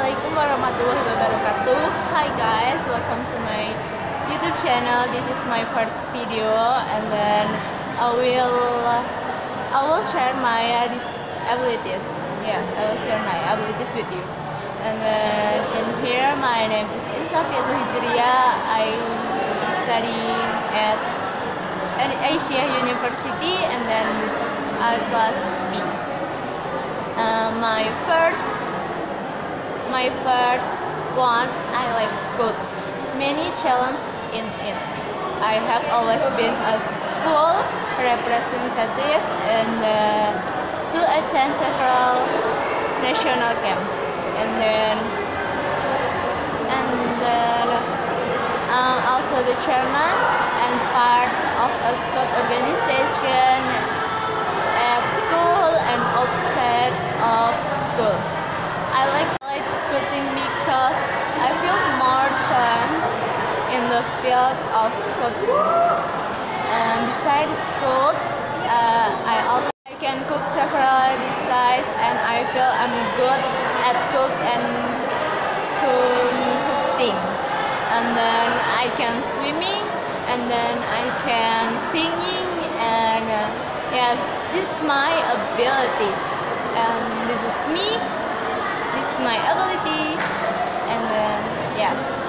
Assalamualaikum warahmatullahi wabarakatuh. Hi guys, welcome to my YouTube channel. This is my first video and then I will I will share my abilities. Yes, I will share my abilities with you. And then in here my name is Insafiatul Hijriya I study at Asia University and then I class B. Uh, my first my first one I like school. Many challenges in it. I have always been a school representative and uh, to attend several national camp and then and then uh, also the chairman and part of a scout organization the field of scouting. And besides school, uh, I also I can cook several dishes and I feel I'm good at cook and cooking. And then I can swimming and then I can singing and uh, yes, this is my ability and this is me this is my ability and then yes